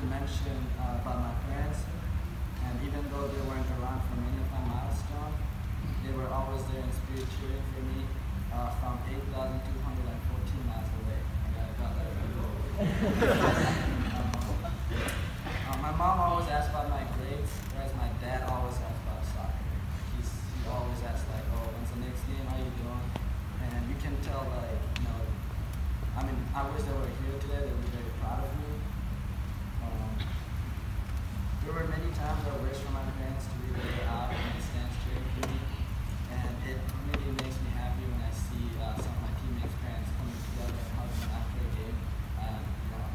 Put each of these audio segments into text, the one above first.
to mention uh, about my parents. And even though they weren't around for many of my milestones, they were always there in spirit cheering for me uh, from 8,214 miles away. Yeah, I got that right um, My mom always asked about my grades, whereas my dad always asked about soccer. He's, he always asked like, oh, many times I wished for my parents to be there out in the stands cheering for me, and it really makes me happy when I see uh, some of my teammates' parents coming together and hugging after a game. And you know,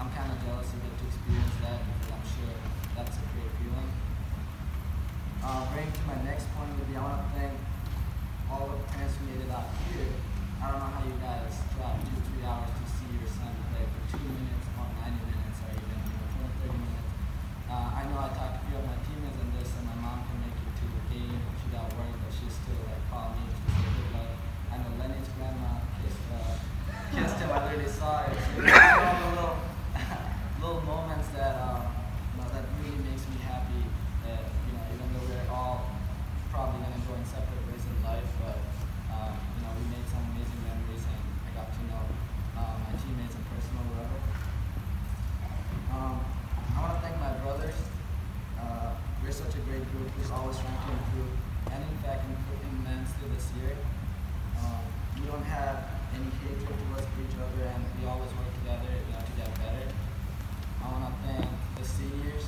I'm kind of jealous to get to experience that because I'm sure that's a great feeling. Uh, bringing to my next point would be I want to thank all the parents who made it out here. I don't know how you guys drive two, three hours to in separate ways in life, but um, you know, we made some amazing memories, and I got to know uh, my teammates in person or whatever. Um, I want to thank my brothers. Uh, we're such a great group who's always trying to improve, and in fact, improving men still this year. Um, we don't have any hatred towards each other, and we always work together, you know, to get better. I want to thank the seniors,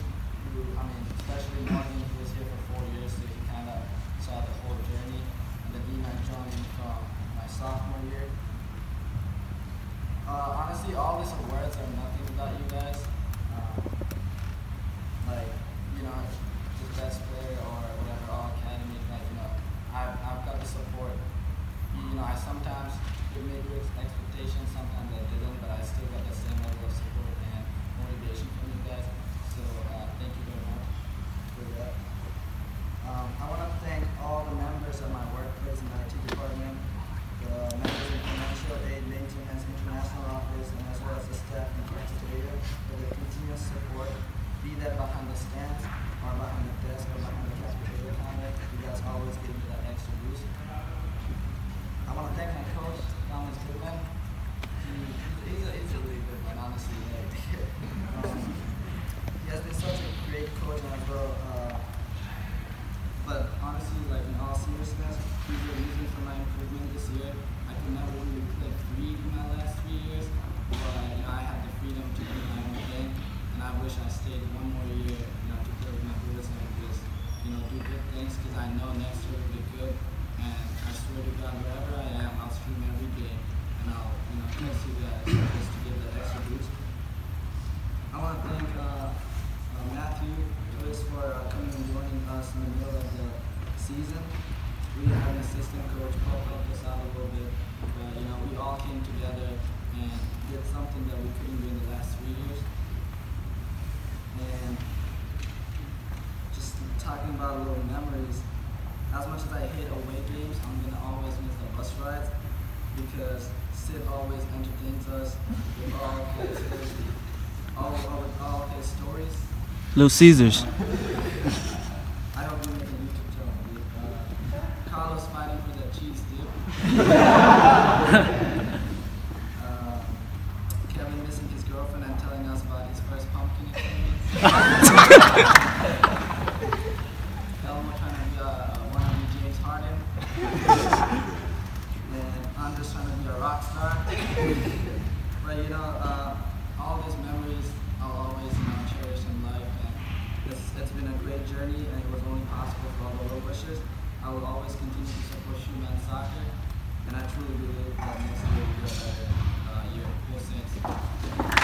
who, I mean, especially Morgan, who was here for four years, so he kind of saw the whole journey, and then Ina joining from my sophomore year. Uh, honestly, all these awards are nothing without you guys. Um, like, you know, just best player or whatever, all academy, like, you know, I've, I've got the support. You know, I sometimes make with expectations, sometimes I didn't, but I still got the same level of support and motivation from you guys. So, uh, thank you very much for that. Um, I want to thank all the members of my workplace in the IT department, the members in financial aid, maintenance, international office, and as well as the staff in Texas data for their continuous support, be that behind the stands or behind the desk or behind the cafeteria counter. You guys always give me that extra boost. I want to thank my coach, Thomas Goodman. He, he's, a, he's a really good one, honestly. Like, um, he has been such a great coach as well. Uh, but honestly, like in all seriousness, he's the reason for my improvement this year. I could never really click three in my last three years, but you know I had the freedom to do my own thing, and I I one more year, you know, to play with my brothers and just you know do good things because I know next year will be good. And I swear to God, wherever I am, I'll stream every game, and I'll you know text you guys just to give that extra boost. I want to thank uh, uh, Matthew Lewis for uh, coming and joining us in the middle of the season. We had an assistant coach, Paul helped us out a little bit, but you know we all came together and did something that we couldn't do in the last three years. And just talking about little memories. As much as I hate away games, I'm gonna always miss the bus rides because Sid always entertains us with all his, all, all, all his stories. Little Caesars. I don't do make a YouTube channel. Uh, Carlos fighting for that cheese dip. But you know, uh, all these memories I'll always you know, cherish in life, and it's, it's been a great journey, and it was only possible for all the well wishers. I will always continue to support SHU Men Soccer, and I truly believe that next year will be a better uh, year. Cool sense.